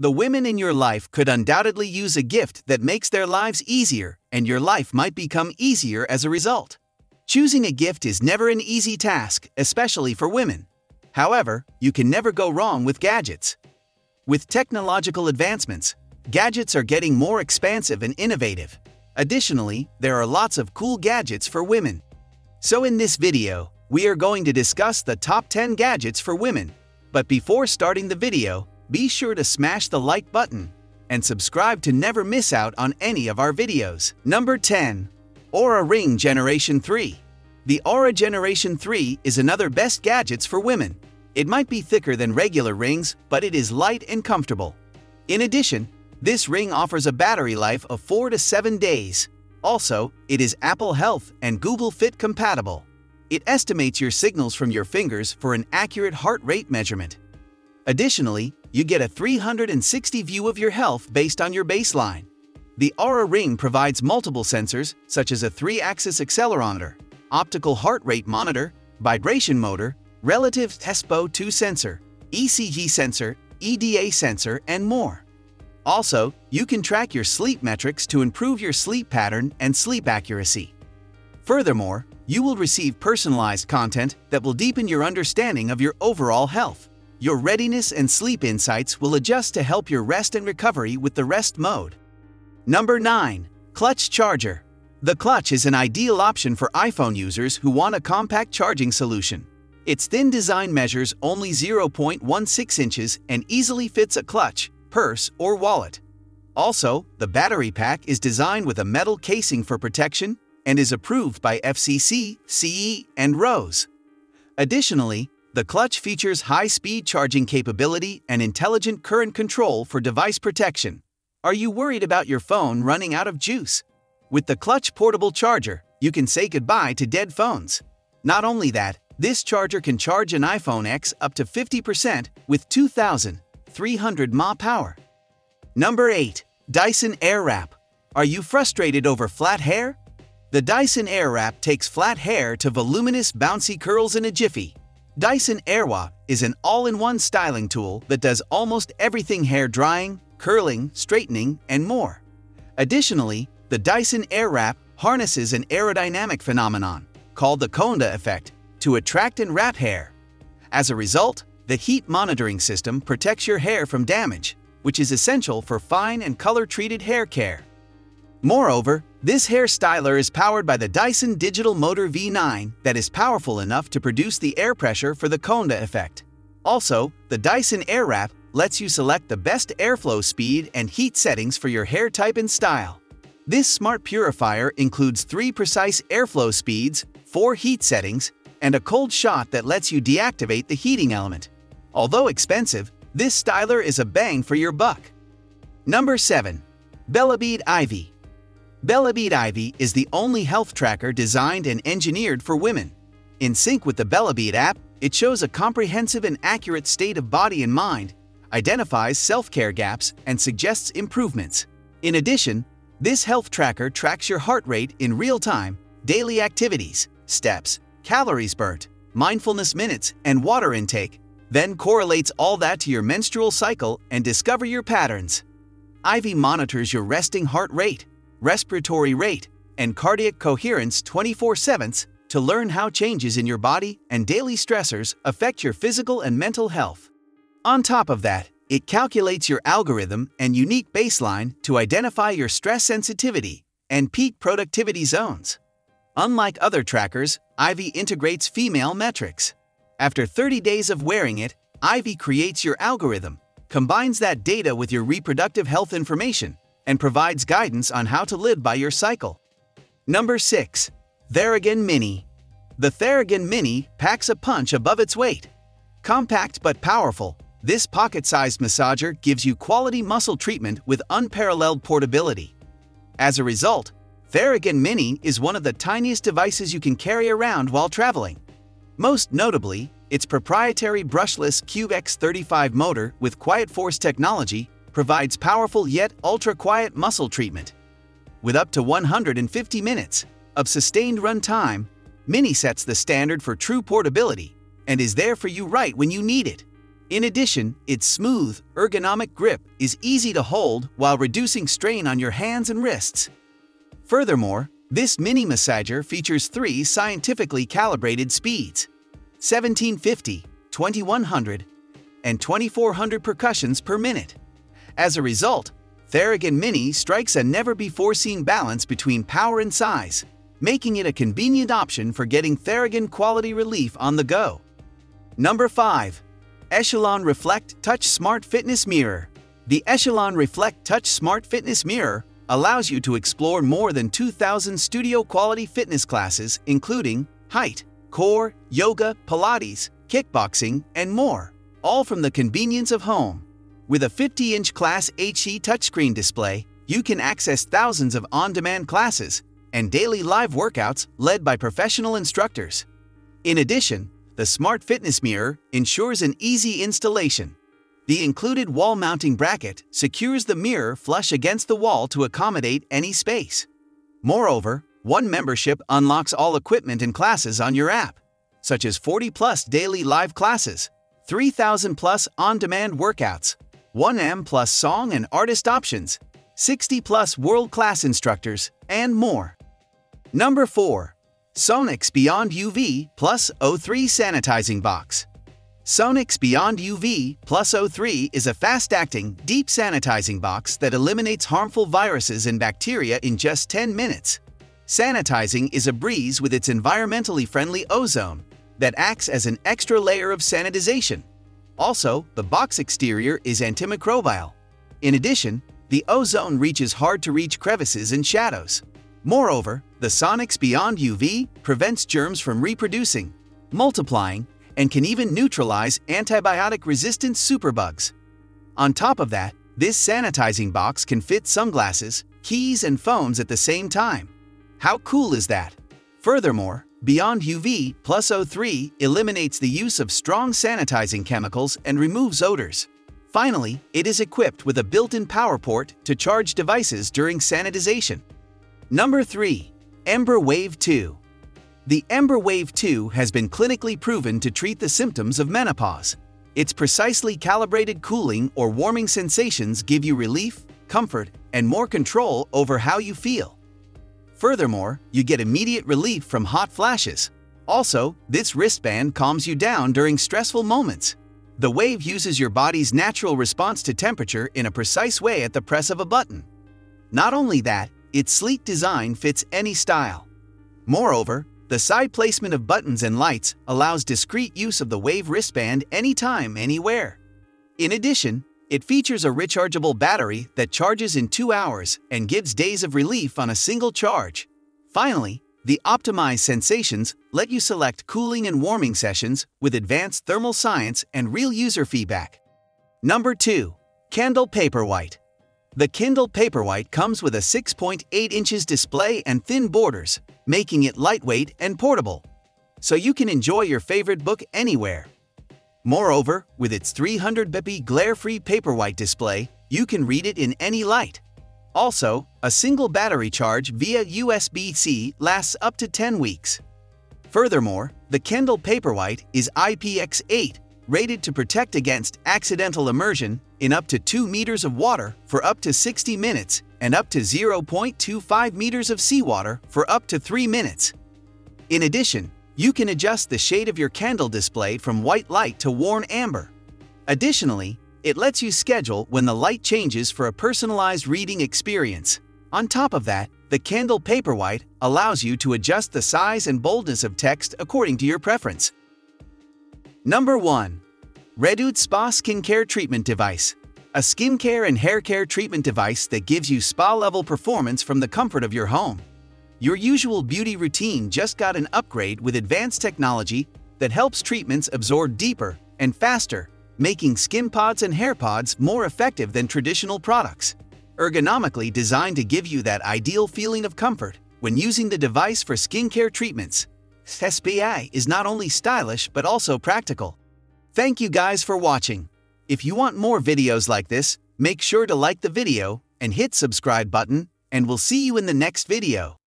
The women in your life could undoubtedly use a gift that makes their lives easier, and your life might become easier as a result. Choosing a gift is never an easy task, especially for women. However, you can never go wrong with gadgets. With technological advancements, gadgets are getting more expansive and innovative. Additionally, there are lots of cool gadgets for women. So in this video, we are going to discuss the top 10 gadgets for women. But before starting the video, be sure to smash the like button and subscribe to never miss out on any of our videos. Number 10. Oura Ring Generation 3 The Oura Generation 3 is another best gadgets for women. It might be thicker than regular rings, but it is light and comfortable. In addition, this ring offers a battery life of 4 to 7 days. Also, it is Apple Health and Google Fit compatible. It estimates your signals from your fingers for an accurate heart rate measurement. Additionally, you get a 360 view of your health based on your baseline. The Oura Ring provides multiple sensors such as a 3-axis accelerometer, optical heart rate monitor, vibration motor, relative SpO2 sensor, ECG sensor, EDA sensor, and more. Also, you can track your sleep metrics to improve your sleep pattern and sleep accuracy. Furthermore, you will receive personalized content that will deepen your understanding of your overall health. Your readiness and sleep insights will adjust to help your rest and recovery with the rest mode. Number 9. Clutch Charger The clutch is an ideal option for iPhone users who want a compact charging solution. Its thin design measures only 0.16 inches and easily fits a clutch, purse, or wallet. Also, the battery pack is designed with a metal casing for protection and is approved by FCC, CE, and RoHS. Additionally, the clutch features high-speed charging capability and intelligent current control for device protection. Are you worried about your phone running out of juice? With the clutch portable charger, you can say goodbye to dead phones. Not only that, this charger can charge an iPhone X up to 50% with 2,300 mAh power. Number 8. Dyson Airwrap Are you frustrated over flat hair? The Dyson Airwrap takes flat hair to voluminous bouncy curls in a jiffy. Dyson Airwrap is an all-in-one styling tool that does almost everything hair drying, curling, straightening, and more. Additionally, the Dyson Airwrap harnesses an aerodynamic phenomenon called the Coanda effect to attract and wrap hair. As a result, the heat monitoring system protects your hair from damage, which is essential for fine and color-treated hair care. Moreover, this hair styler is powered by the Dyson Digital Motor V9 that is powerful enough to produce the air pressure for the Coanda effect. Also, the Dyson Airwrap lets you select the best airflow speed and heat settings for your hair type and style. This smart purifier includes three precise airflow speeds, four heat settings, and a cold shot that lets you deactivate the heating element. Although expensive, this styler is a bang for your buck. Number 7. Bellabeat Ivy Bellabeat Ivy is the only health tracker designed and engineered for women. In sync with the Bellabeat app, it shows a comprehensive and accurate state of body and mind, identifies self-care gaps, and suggests improvements. In addition, this health tracker tracks your heart rate in real time, daily activities, steps, calories burnt, mindfulness minutes, and water intake, then correlates all that to your menstrual cycle and discover your patterns. Ivy monitors your resting heart rate, respiratory rate, and cardiac coherence 24 7 to learn how changes in your body and daily stressors affect your physical and mental health. On top of that, it calculates your algorithm and unique baseline to identify your stress sensitivity and peak productivity zones. Unlike other trackers, Ivy integrates female metrics. After 30 days of wearing it, Ivy creates your algorithm, combines that data with your reproductive health information, and provides guidance on how to live by your cycle. Number 6. Theragun Mini The Theragun Mini packs a punch above its weight. Compact but powerful, this pocket-sized massager gives you quality muscle treatment with unparalleled portability. As a result, Theragun Mini is one of the tiniest devices you can carry around while traveling. Most notably, its proprietary brushless QX35 motor with Quiet Force technology provides powerful yet ultra-quiet muscle treatment. With up to 150 minutes of sustained run time, Mini sets the standard for true portability and is there for you right when you need it. In addition, its smooth, ergonomic grip is easy to hold while reducing strain on your hands and wrists. Furthermore, this mini massager features three scientifically calibrated speeds 1750, 2100, and 2400 percussions per minute. As a result, Theragun Mini strikes a never before seen balance between power and size, making it a convenient option for getting Theragun quality relief on the go. Number 5. Echelon Reflect Touch Smart Fitness Mirror. The Echelon Reflect Touch Smart Fitness Mirror allows you to explore more than 2,000 studio quality fitness classes, including height, core, yoga, Pilates, kickboxing, and more, all from the convenience of home. With a 50-inch Class HE touchscreen display, you can access thousands of on-demand classes and daily live workouts led by professional instructors. In addition, the Smart Fitness Mirror ensures an easy installation. The included wall mounting bracket secures the mirror flush against the wall to accommodate any space. Moreover, one membership unlocks all equipment and classes on your app, such as 40 plus daily live classes, 3,000 plus on demand workouts, 1M plus song and artist options, 60 plus world class instructors, and more. Number 4. Sonix Beyond UV Plus O3 Sanitizing Box. Sonix Beyond UV Plus O3 is a fast acting, deep sanitizing box that eliminates harmful viruses and bacteria in just 10 minutes. Sanitizing is a breeze with its environmentally friendly ozone that acts as an extra layer of sanitization also, the box exterior is antimicrobial. In addition, the ozone reaches hard-to-reach crevices and shadows. Moreover, the Sonix Beyond UV prevents germs from reproducing, multiplying, and can even neutralize antibiotic-resistant superbugs. On top of that, this sanitizing box can fit sunglasses, keys, and phones at the same time. How cool is that? Furthermore, Beyond UV plus O3 eliminates the use of strong sanitizing chemicals and removes odors. Finally, it is equipped with a built-in power port to charge devices during sanitization. Number 3. Embr Wave 2 The Embr Wave 2 has been clinically proven to treat the symptoms of menopause. Its precisely calibrated cooling or warming sensations give you relief, comfort, and more control over how you feel. Furthermore, you get immediate relief from hot flashes. Also, this wristband calms you down during stressful moments. The Wave uses your body's natural response to temperature in a precise way at the press of a button. Not only that, its sleek design fits any style. Moreover, the side placement of buttons and lights allows discreet use of the Wave wristband anytime, anywhere. In addition, it features a rechargeable battery that charges in two hours and gives days of relief on a single charge. Finally, the optimized sensations let you select cooling and warming sessions with advanced thermal science and real user feedback. Number 2. Kindle Paperwhite The Kindle Paperwhite comes with a 6.8 inches display and thin borders, making it lightweight and portable. So you can enjoy your favorite book anywhere. Moreover, with its 300 BP glare-free Paperwhite display, you can read it in any light. Also, a single battery charge via USB-C lasts up to 10 weeks. Furthermore, the Kindle Paperwhite is IPX8, rated to protect against accidental immersion in up to 2 meters of water for up to 60 minutes and up to 0.25 meters of seawater for up to 3 minutes. In addition, you can adjust the shade of your Kindle display from white light to warm amber. Additionally, it lets you schedule when the light changes for a personalized reading experience. On top of that, the Kindle Paperwhite allows you to adjust the size and boldness of text according to your preference. Number 1. Redoute Spa Skincare Treatment Device A skincare and hair care treatment device that gives you spa-level performance from the comfort of your home. Your usual beauty routine just got an upgrade with advanced technology that helps treatments absorb deeper and faster, making skin pods and hair pods more effective than traditional products. Ergonomically designed to give you that ideal feeling of comfort when using the device for skincare treatments. SPI is not only stylish but also practical. Thank you guys for watching. If you want more videos like this, make sure to like the video and hit subscribe button and we'll see you in the next video.